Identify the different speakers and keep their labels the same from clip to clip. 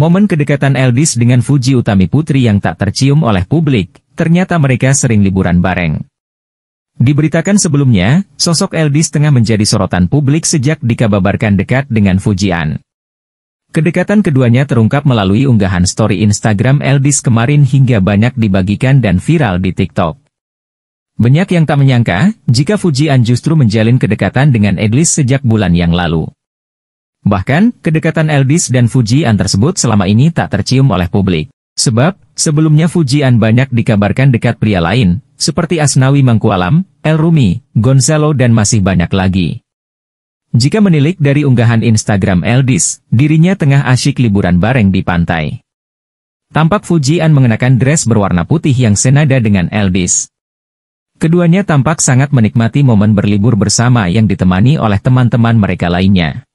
Speaker 1: Momen kedekatan Eldis dengan Fuji Utami Putri yang tak tercium oleh publik, ternyata mereka sering liburan bareng. Diberitakan sebelumnya, sosok Eldis tengah menjadi sorotan publik sejak dikabarkan dekat dengan Fujian. Kedekatan keduanya terungkap melalui unggahan story Instagram Eldis kemarin hingga banyak dibagikan dan viral di TikTok. Banyak yang tak menyangka, jika Fujian justru menjalin kedekatan dengan Eldis sejak bulan yang lalu. Bahkan, kedekatan Eldis dan Fujian tersebut selama ini tak tercium oleh publik. Sebab, sebelumnya Fujian banyak dikabarkan dekat pria lain, seperti Asnawi Mangkualam, El Rumi, Gonzalo dan masih banyak lagi. Jika menilik dari unggahan Instagram Eldis, dirinya tengah asyik liburan bareng di pantai. Tampak Fujian mengenakan dress berwarna putih yang senada dengan Eldis. Keduanya tampak sangat menikmati momen berlibur bersama yang ditemani oleh teman-teman mereka lainnya.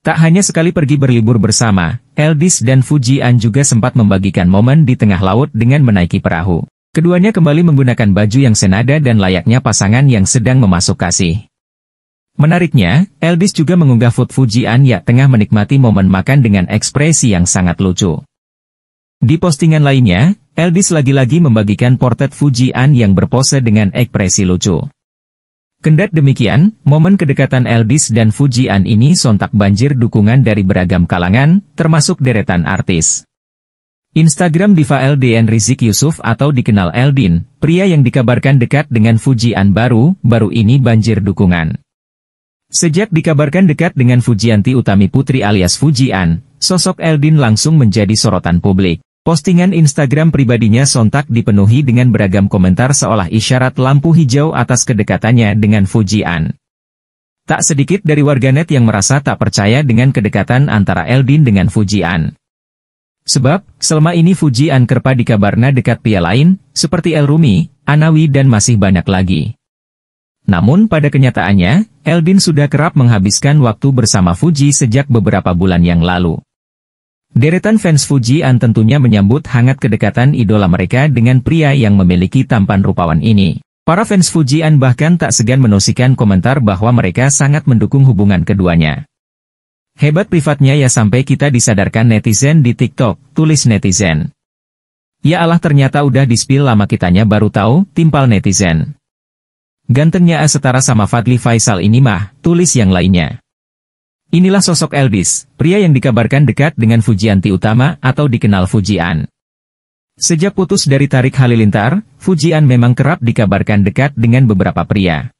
Speaker 1: Tak hanya sekali pergi berlibur bersama, Eldis dan Fujian juga sempat membagikan momen di tengah laut dengan menaiki perahu. Keduanya kembali menggunakan baju yang senada dan layaknya pasangan yang sedang memasuk kasih. Menariknya, Eldis juga mengunggah food Fujian yang tengah menikmati momen makan dengan ekspresi yang sangat lucu. Di postingan lainnya, Eldis lagi-lagi membagikan portret Fujian yang berpose dengan ekspresi lucu. Kendat demikian, momen kedekatan Eldis dan Fujian ini sontak banjir dukungan dari beragam kalangan, termasuk deretan artis. Instagram diva LDN Rizik Yusuf atau dikenal Eldin, pria yang dikabarkan dekat dengan Fujian baru, baru ini banjir dukungan. Sejak dikabarkan dekat dengan Fujianti Utami Putri alias Fujian, sosok Eldin langsung menjadi sorotan publik. Postingan Instagram pribadinya sontak dipenuhi dengan beragam komentar seolah isyarat lampu hijau atas kedekatannya dengan Fujian. Tak sedikit dari warganet yang merasa tak percaya dengan kedekatan antara Eldin dengan Fujian. Sebab, selama ini Fuji Ankerpa dikabarna dekat pria lain, seperti El Rumi, Anawi dan masih banyak lagi. Namun pada kenyataannya, Eldin sudah kerap menghabiskan waktu bersama Fuji sejak beberapa bulan yang lalu. Deretan fans Fuji An tentunya menyambut hangat kedekatan idola mereka dengan pria yang memiliki tampan rupawan ini. Para fans Fuji An bahkan tak segan menosikan komentar bahwa mereka sangat mendukung hubungan keduanya. Hebat privatnya ya sampai kita disadarkan netizen di TikTok, tulis netizen. Ya Allah ternyata udah dispil lama kitanya baru tahu, timpal netizen. Gantengnya A setara sama Fadli Faisal ini mah, tulis yang lainnya. Inilah sosok Eldis, pria yang dikabarkan dekat dengan Fujianti Utama atau dikenal Fujian. Sejak putus dari Tarik Halilintar, Fujian memang kerap dikabarkan dekat dengan beberapa pria.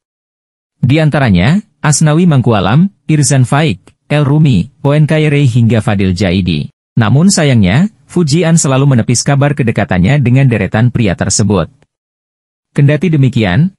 Speaker 1: Di antaranya, Asnawi Mangkualam, Irzan Faik, El Rumi, Poen Kairei hingga Fadil Jaidi. Namun sayangnya, Fujian selalu menepis kabar kedekatannya dengan deretan pria tersebut. Kendati demikian,